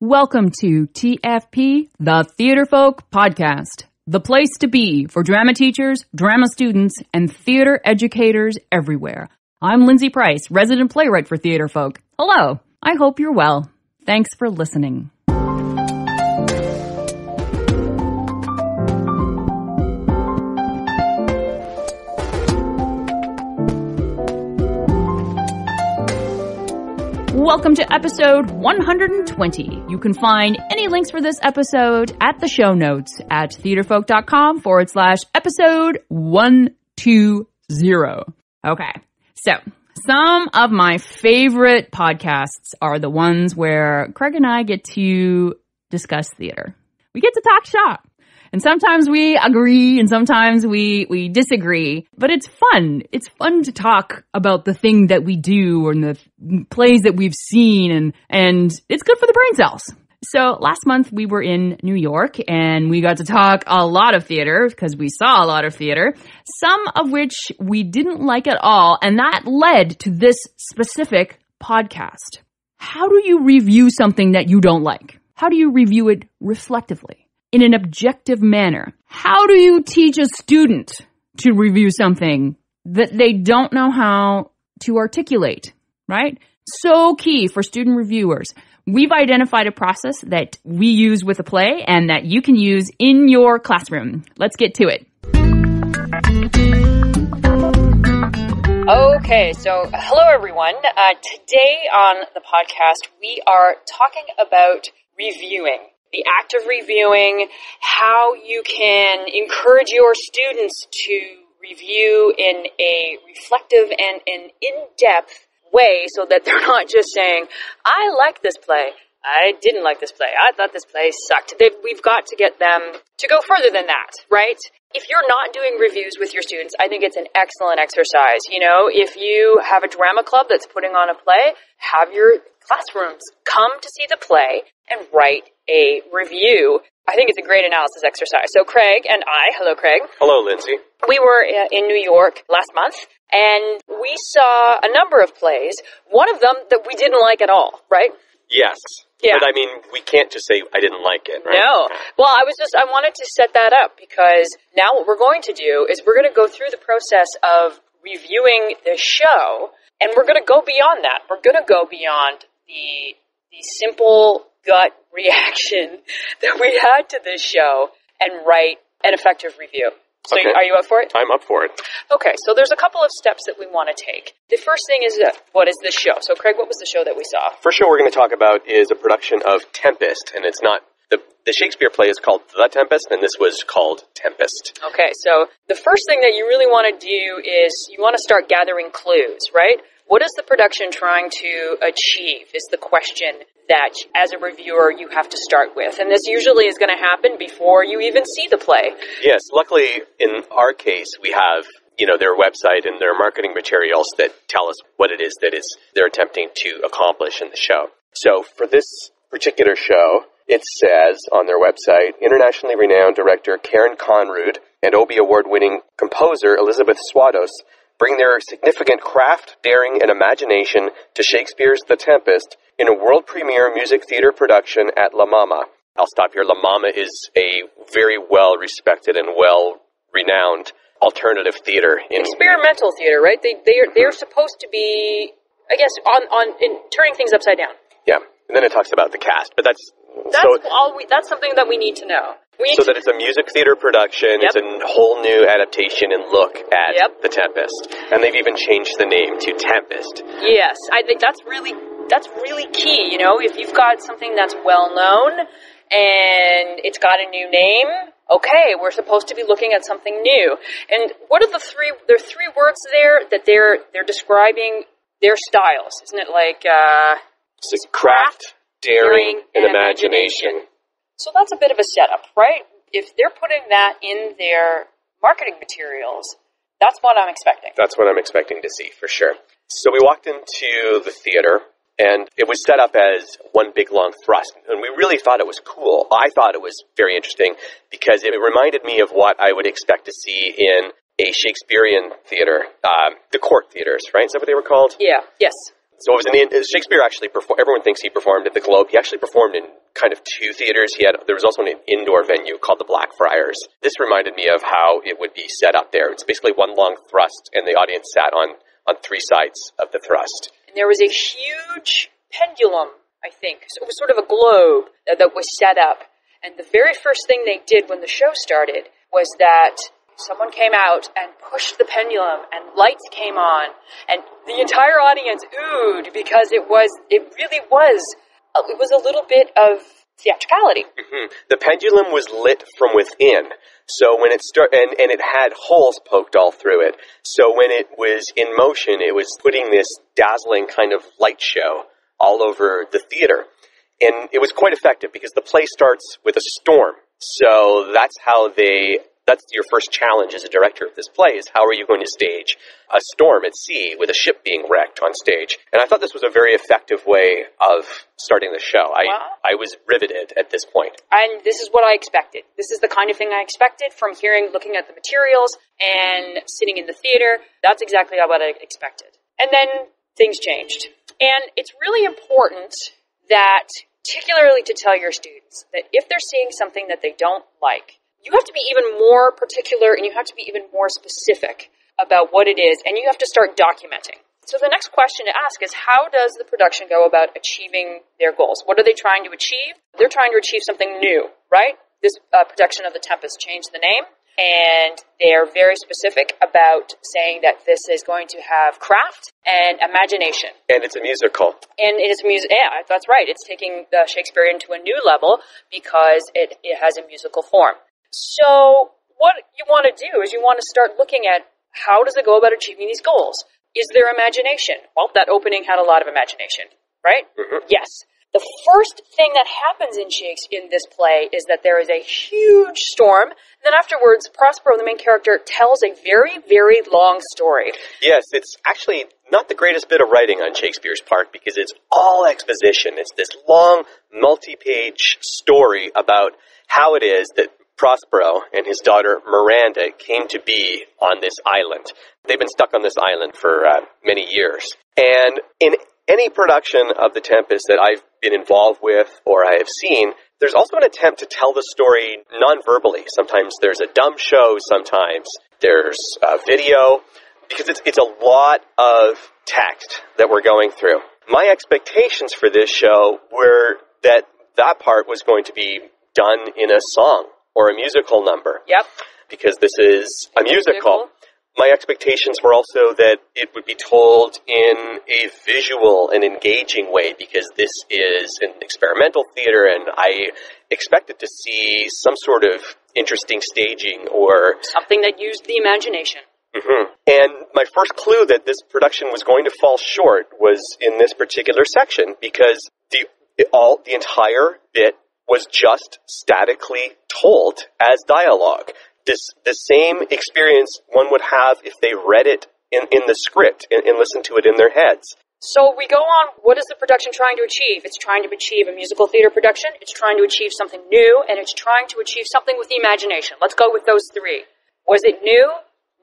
Welcome to TFP, the Theatrefolk Podcast, the place to be for drama teachers, drama students, and theater educators everywhere. I'm Lindsay Price, resident playwright for Theatrefolk. Hello, I hope you're well. Thanks for listening. Welcome to episode 120. You can find any links for this episode at the show notes at theatrefolk.com forward slash episode 120. Okay. So some of my favorite podcasts are the ones where Craig and I get to discuss theater. We get to talk shop. And sometimes we agree and sometimes we, we disagree, but it's fun. It's fun to talk about the thing that we do and the plays that we've seen and, and it's good for the brain cells. So last month we were in New York and we got to talk a lot of theater because we saw a lot of theater, some of which we didn't like at all. And that led to this specific podcast. How do you review something that you don't like? How do you review it reflectively? In an objective manner. How do you teach a student to review something that they don't know how to articulate, right? So key for student reviewers. We've identified a process that we use with a play and that you can use in your classroom. Let's get to it. Okay, so hello everyone. Uh, today on the podcast, we are talking about reviewing the act of reviewing, how you can encourage your students to review in a reflective and an in-depth way so that they're not just saying, I like this play. I didn't like this play. I thought this play sucked. They've, we've got to get them to go further than that, right? If you're not doing reviews with your students, I think it's an excellent exercise. You know, if you have a drama club that's putting on a play, have your classrooms come to see the play and write a review. I think it's a great analysis exercise. So Craig and I, hello Craig. Hello Lindsay. We were in New York last month and we saw a number of plays, one of them that we didn't like at all, right? Yes. Yeah. But I mean, we can't just say I didn't like it, right? No. Well, I was just, I wanted to set that up because now what we're going to do is we're going to go through the process of reviewing the show and we're going to go beyond that. We're going to go beyond the, the simple gut reaction that we had to this show and write an effective review. So Okay. are you up for it? I'm up for it. Okay, so there's a couple of steps that we want to take. The first thing is uh, what is this show? So Craig, what was the show that we saw? First show we're going to talk about is a production of Tempest, and it's not the the Shakespeare play is called The Tempest, and this was called Tempest. Okay, so the first thing that you really want to do is you want to start gathering clues, right? What is the production trying to achieve is the question that as a reviewer you have to start with. And this usually is going to happen before you even see the play. Yes, luckily in our case we have you know their website and their marketing materials that tell us what it is that is they're attempting to accomplish in the show. So for this particular show, it says on their website, internationally renowned director Karin Coonrod and Obie Award-winning composer Elizabeth Swados bring their significant craft, daring, and imagination to Shakespeare's The Tempest in a world premiere music theater production at La Mama. I'll stop here. La Mama is a very well respected and well renowned alternative theater in Experimental theater, right? They they're they're supposed to be I guess on on in turning things upside down. yeah. And then it talks about the cast, but that's, That's so all we that's something that we need to know. We so that it's a music theater production. It's a whole new adaptation and look at Yep. The Tempest, and they've even changed the name to Tempest. Yes, I think that's really that's really key. You know, if you've got something that's well known and it's got a new name, okay, we're supposed to be looking at something new. And what are the three? There are three words there that they're they're describing their styles, isn't it? Like, uh, So craft, daring, and imagination. So that's a bit of a setup, right? If they're putting that in their marketing materials, that's what I'm expecting. That's what I'm expecting to see for sure. So we walked into the theater, and it was set up as one big long thrust, and we really thought it was cool. I thought it was very interesting because it reminded me of what I would expect to see in a Shakespearean theater, um, the court theaters, right? Is that what they were called? Yeah. Yes. So it was in, Shakespeare actually performed. Everyone thinks he performed at the Globe. He actually performed in kind of two theaters. He had there was also an indoor venue called the Blackfriars. This reminded me of how it would be set up there. It's basically one long thrust, and the audience sat on on three sides of the thrust. And there was a huge pendulum, I think. So it was sort of a globe that, that was set up. And the very first thing they did when the show started was that someone came out and pushed the pendulum and lights came on and the entire audience oohed because it was it really was uh, it was a little bit of theatricality. Mm-hmm. the pendulum was lit from within. So when it start and, and it had holes poked all through it. So when it was in motion it was putting this dazzling kind of light show all over the theater. And it was quite effective because the play starts with a storm. So that's how they that's your first challenge as a director of this play is how are you going to stage a storm at sea with a ship being wrecked on stage? And i thought this was a very effective way of starting the show. I wow. i was riveted at this point. And this is what i expected. This is the kind of thing i expected from hearing looking at the materials and sitting in the theater. That's exactly what i expected. And then things changed. And it's really important that particularly to tell your students that if they're seeing something that they don't like you have to be even more particular and you have to be even more specific about what it is, and you have to start documenting. So the next question to ask is how does the production go about achieving their goals? What are they trying to achieve? They're trying to achieve something new, right? This uh, production of The Tempest changed the name, and they're very specific about saying that this is going to have craft and imagination. And it's a musical. And it is a music. Yeah, that's right. It's taking the Shakespeare into a new level because it, it has a musical form. So what you want to do is you want to start looking at how does it go about achieving these goals? Is there imagination? Well, that opening had a lot of imagination, right? Mm-hmm. Yes. The first thing that happens in Shakespeare in this play is that there is a huge storm. And then afterwards, Prospero, the main character, tells a very, very long story. Yes, it's actually not the greatest bit of writing on Shakespeare's part because it's all exposition. It's this long, multi-page story about how it is that Prospero and his daughter Miranda came to be on this island. They've been stuck on this island for uh, many years. And in any production of The Tempest that I've been involved with or I have seen, there's also an attempt to tell the story non-verbally. Sometimes there's a dumb show, sometimes there's a video, because it's, it's a lot of text that we're going through. My expectations for this show were that that part was going to be done in a song or a musical number. Yep. Because this is a musical. musical. My expectations were also that it would be told in a visual and engaging way because this is an experimental theater and I expected to see some sort of interesting staging or something that used the imagination. Mm-hmm. And my first clue that this production was going to fall short was in this particular section because the all the entire bit was just statically told as dialogue. This the same experience one would have if they read it in, in the script and, and listened to it in their heads. So we go on. What is the production trying to achieve? It's trying to achieve a musical theater production. It's trying to achieve something new, and it's trying to achieve something with the imagination. Let's go with those three. Was it new?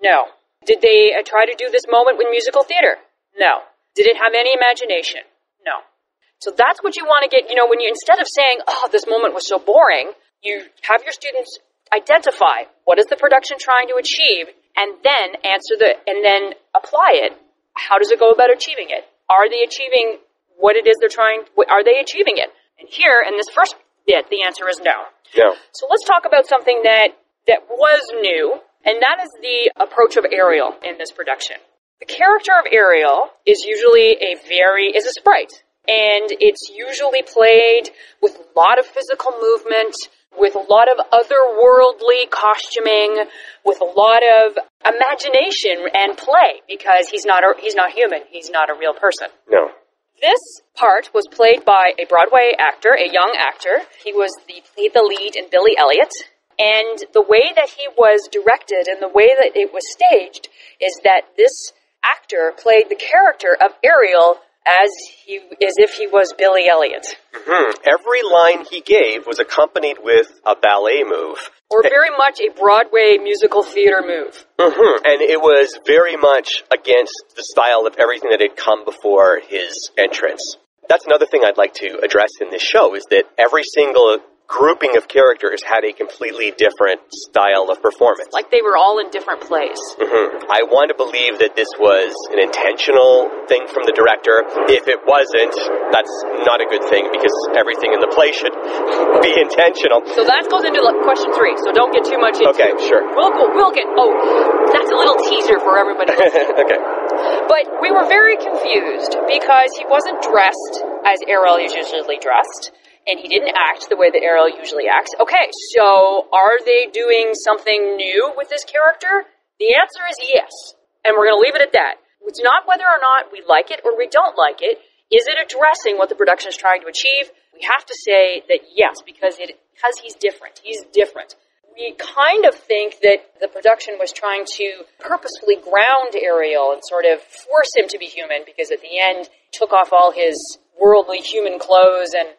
No. Did they uh, try to do this moment with musical theater? No. Did it have any imagination? No. So that's what you want to get, you know, when you, instead of saying, oh, this moment was so boring, you have your students identify what is the production trying to achieve and then answer the, and then apply it. How does it go about achieving it? Are they achieving what it is they're trying, are they achieving it? And here, in this first bit, the answer is no. No. So let's talk about something that, that was new, and that is the approach of Ariel in this production. The character of Ariel is usually a very, is a sprite and it's usually played with a lot of physical movement, with a lot of otherworldly costuming, with a lot of imagination and play because he's not a, he's not human. He's not a real person. No. This part was played by a Broadway actor, a young actor. He was the played the lead in Billy Elliot. And the way that he was directed and the way that it was staged is that this actor played the character of Ariel as he as if he was Billy Elliot, Hmm. Every line he gave was accompanied with a ballet move. or very much a Broadway musical theater move. hmm And it was very much against the style of everything that had come before his entrance. That's another thing I'd like to address in this show is that every single grouping of characters had a completely different style of performance. Like they were all in different plays. Mhm. I want to believe that this was an intentional thing from the director. If it wasn't, that's not a good thing because everything in the play should be intentional. So that goes into like, question three. So don't get too much into. Okay, sure. We'll go. We'll get. Oh, that's a little teaser for everybody. okay. But we were very confused because he wasn't dressed as Ariel is usually dressed, and he didn't act the way that Ariel usually acts. Okay, so are they doing something new with this character? The answer is yes, and we're going to leave it at that. It's not whether or not we like it or we don't like it. Is it addressing what the production is trying to achieve? We have to say that yes, because it because he's different. He's different we kind of think that the production was trying to purposefully ground Ariel and sort of force him to be human because at the end took off all his worldly human clothes and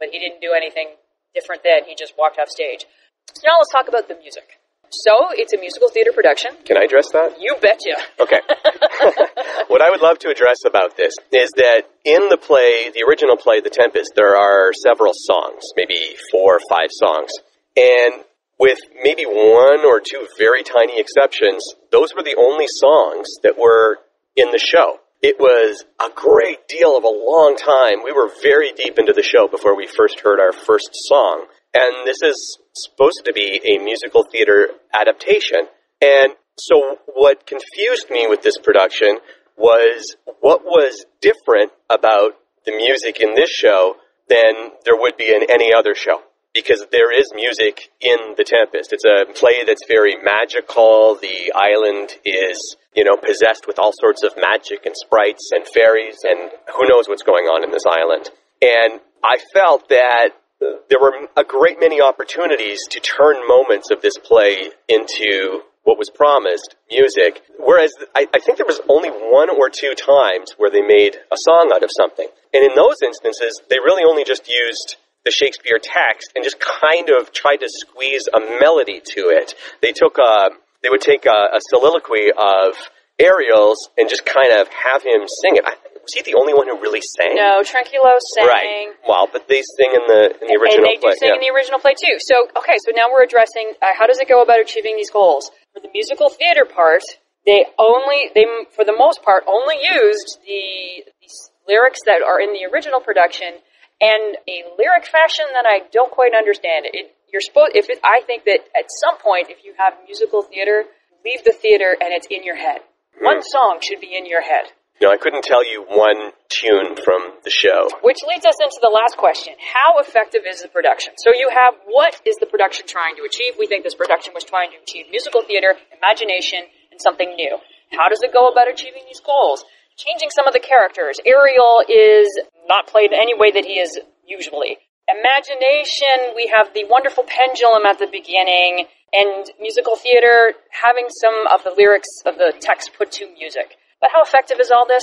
but he didn't do anything different then. He just walked off stage. So now let's talk about the music. So it's a musical theater production. Can I address that? You betcha. Okay. what I would love to address about this is that in the play, the original play, The Tempest, there are several songs, maybe four or five songs. And with maybe one or two very tiny exceptions, those were the only songs that were in the show. It was a great deal of a long time. We were very deep into the show before we first heard our first song. And this is supposed to be a musical theater adaptation. And so what confused me with this production was what was different about the music in this show than there would be in any other show because there is music in The Tempest. It's a play that's very magical. The island is, you know, possessed with all sorts of magic and sprites and fairies and who knows what's going on in this island. And I felt that there were a great many opportunities to turn moments of this play into what was promised music, whereas I, I think there was only one or two times where they made a song out of something. And in those instances, they really only just used the Shakespeare text and just kind of tried to squeeze a melody to it. They took a, they would take a, a soliloquy of Ariel's and just kind of have him sing it. I, was he the only one who really sang? No, Trinculo sang. Right. Well, but they sing in the in the original and they play. do sing yeah. in the original play too. So, okay, so now we're addressing uh, how does it go about achieving these goals? For the musical theater part, they only they for the most part only used the, the lyrics that are in the original production and a lyric fashion that I don't quite understand. It, you're supposed if it, I think that at some point if you have musical theater, leave the theater and it's in your head. Hmm. One song should be in your head. No, I couldn't tell you one tune from the show. Which leads us into the last question. How effective is the production? So you have what is the production trying to achieve? We think this production was trying to achieve musical theater, imagination, and something new. How does it go about achieving these goals? Changing some of the characters. Ariel is not played any way that he is usually. Imagination, we have the wonderful pendulum at the beginning, and musical theater having some of the lyrics of the text put to music. But how effective is all this?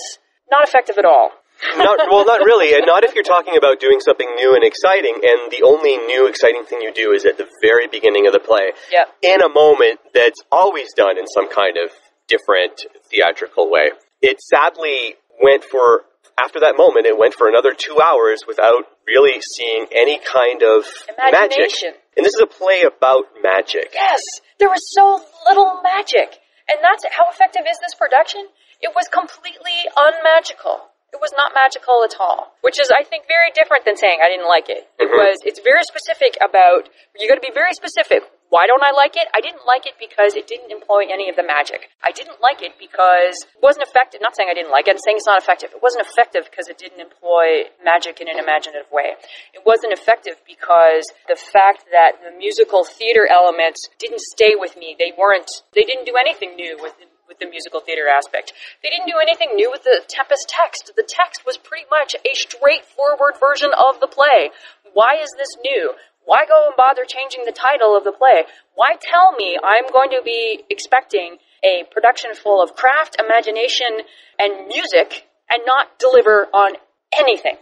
Not effective at all. not well, not really, and not if you're talking about doing something new and exciting. And the only new exciting thing you do is at the very beginning of the play, Yep. in a moment that's always done in some kind of different theatrical way. It sadly went for after that moment. It went for another two hours without really seeing any kind of magic. And this is a play about magic. Yes, there was so little magic. And that's how effective is this production? It was completely unmagical. It was not magical at all, which is, I think, very different than saying I didn't like it. Mm-hmm. It was, it's very specific about, you gotta be very specific. Why don't I like it? I didn't like it because it didn't employ any of the magic. I didn't like it because it wasn't effective. Not saying I didn't like it, I'm saying it's not effective. It wasn't effective because it didn't employ magic in an imaginative way. It wasn't effective because the fact that the musical theater elements didn't stay with me. They weren't, they didn't do anything new with with the musical theater aspect. They didn't do anything new with the Tempest text. The text was pretty much a straightforward version of the play. Why is this new? Why go and bother changing the title of the play? Why tell me I'm going to be expecting a production full of craft, imagination, and music and not deliver on anything.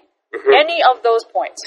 Any of those points.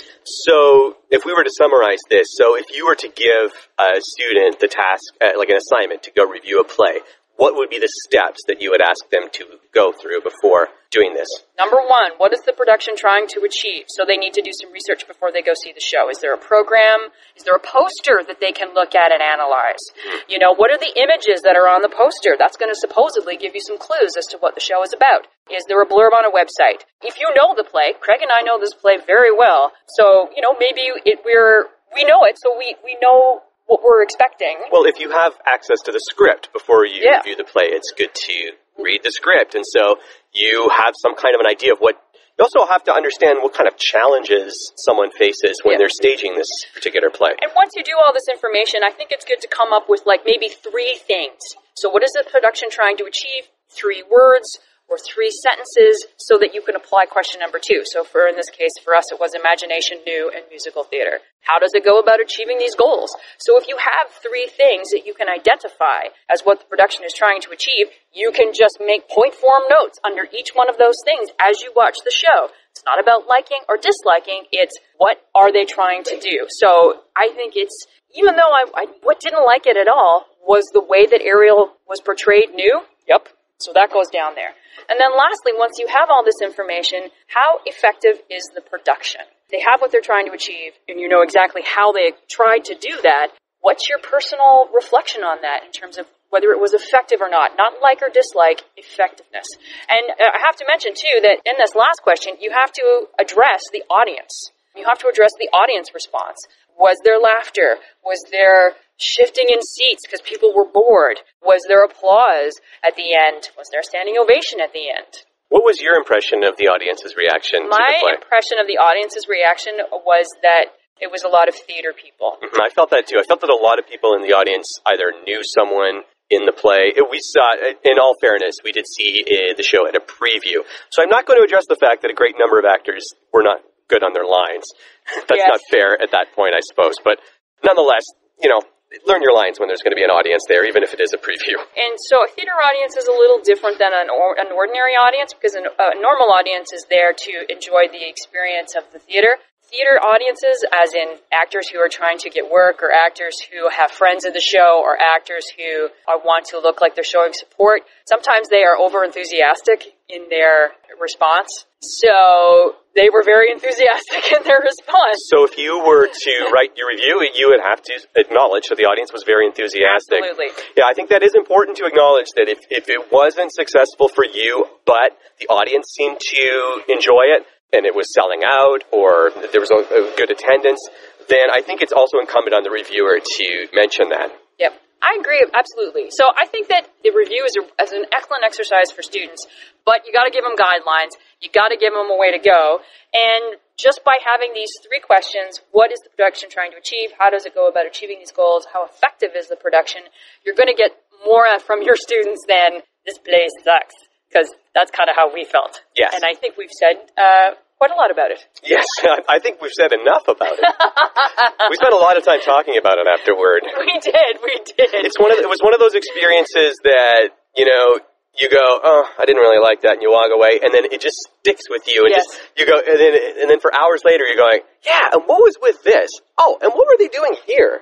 So, if we were to summarize this, so if you were to give a student the task, uh, like an assignment, to go review a play, what would be the steps that you would ask them to go through before doing this? Number one, what is the production trying to achieve? So they need to do some research before they go see the show. Is there a program? Is there a poster that they can look at and analyze? Hmm. You know, what are the images that are on the poster? That's going to supposedly give you some clues as to what the show is about. Is there a blurb on a website? If you know the play, Craig and I know this play very well. So, you know, maybe it, we're, we know it, so we, we know what we're expecting. Well, if you have access to the script before you Yeah. review the play, it's good to read the script. And so you have some kind of an idea of what. You also have to understand what kind of challenges someone faces when Yeah. they're staging this particular play. And once you do all this information, I think it's good to come up with like maybe three things. So, what is the production trying to achieve? Three words or three sentences so that you can apply question number two. So, for in this case, for us, it was imagination, new, and musical theater. How does it go about achieving these goals? So, if you have three things that you can identify as what the production is trying to achieve, you can just make point form notes under each one of those things as you watch the show. It's not about liking or disliking. It's what are they trying to do. So I think it's even though I, I what didn't like it at all was the way that Ariel was portrayed new. Yep. So that goes down there. And then lastly, once you have all this information, how effective is the production? They have what they're trying to achieve, and you know exactly how they tried to do that. What's your personal reflection on that in terms of whether it was effective or not? Not like or dislike, effectiveness. And uh, I have to mention, too, that in this last question, you have to address the audience. You have to address the audience response. Was there laughter? Was there shifting in seats because people were bored? Was there applause at the end? Was there a standing ovation at the end? What was your impression of the audience's reaction to My the play? impression of the audience's reaction was that it was a lot of theater people. Mhm, I felt that too. I felt that a lot of people in the audience either knew someone in the play. It- We saw, in all fairness, we did see uh, the show at a preview. So I'm not going to address the fact that a great number of actors were not good on their lines. That's Yes. not fair at that point, I suppose. But nonetheless, you know, learn your lines when there's going to be an audience there, even if it is a preview. And so a theater audience is a little different than an, or, an ordinary audience because an, a normal audience is there to enjoy the experience of the theater. Theater audiences, as in actors who are trying to get work, or actors who have friends in the show, or actors who are, want to look like they're showing support, sometimes they are over enthusiastic in their response. So they were very enthusiastic in their response. So if you were to write your review, you would have to acknowledge that the audience was very enthusiastic. Absolutely. Yeah, I think that is important to acknowledge that if, if it wasn't successful for you, but the audience seemed to enjoy it and it was selling out or there was a, good attendance, then I think it's also incumbent on the reviewer to mention that. Yep. I agree, absolutely. So I think that the review is, a, is an excellent exercise for students, but you got to give them guidelines. You got to give them a way to go. And just by having these three questions, what is the production trying to achieve? How does it go about achieving these goals? How effective is the production? You're going to get more from your students than this place sucks, because that's kind of how we felt. Yes. And I think we've said uh, quite a lot about it. Yes, I think we've said enough about it. we spent a lot of time talking about it afterward. We did, we did. It's one of it was one of those experiences that you know you go, oh, I didn't really like that, and you walk away, and then it just sticks with you, and Yes. just you go, and then and then for hours later you're going, yeah, and what was with this? Oh, and what were they doing here?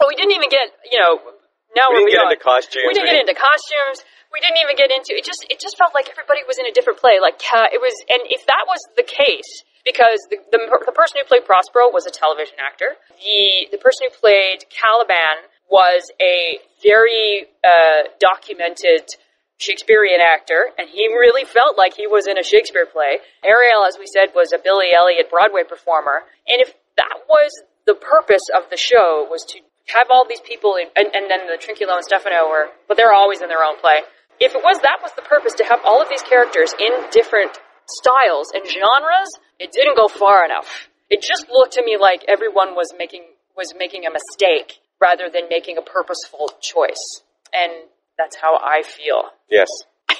Well, we didn't even get, you know, now We didn't we get into costumes. We didn't we get into costumes. We didn't even get into it. Just it just felt like everybody was in a different play. Like uh, it was, and if that was the case, because the, the the person who played Prospero was a television actor. The the person who played Caliban was a very uh, documented Shakespearean actor, and he really felt like he was in a Shakespeare play. Ariel, as we said, was a Billy Elliot Broadway performer, and if that was the purpose of the show, was to have all these people, in, and, and then the Trinculo and Stephano were, but they're always in their own play. If it was that was the purpose to have all of these characters in different styles and genres, it didn't go far enough. It just looked to me like everyone was making was making a mistake rather than making a purposeful choice. And that's how I feel. Yes.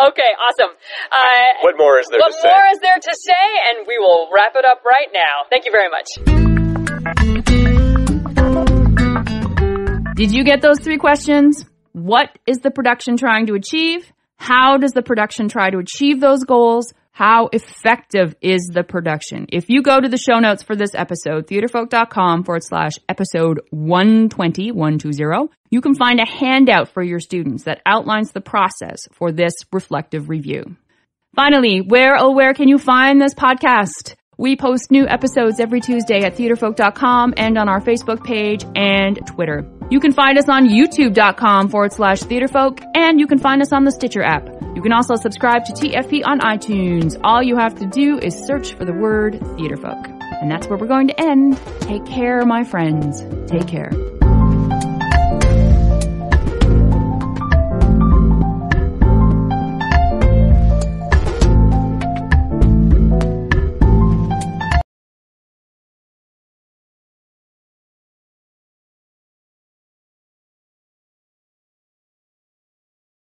Okay, awesome. Uh, What more is there what to say? more is there to say? And we will wrap it up right now. Thank you very much. Did you get those three questions? What is the production trying to achieve? How does the production try to achieve those goals? How effective is the production? If you go to the show notes for this episode, theatrefolk.com forward slash episode 120, 120, you can find a handout for your students that outlines the process for this reflective review. Finally, where oh where can you find this podcast? We post new episodes every Tuesday at theatrefolk.com and on our Facebook page and Twitter. You can find us on youtube.com forward slash theatrefolk and you can find us on the Stitcher app. You can also subscribe to TFP on iTunes. All you have to do is search for the word theatrefolk. And that's where we're going to end. Take care, my friends. Take care.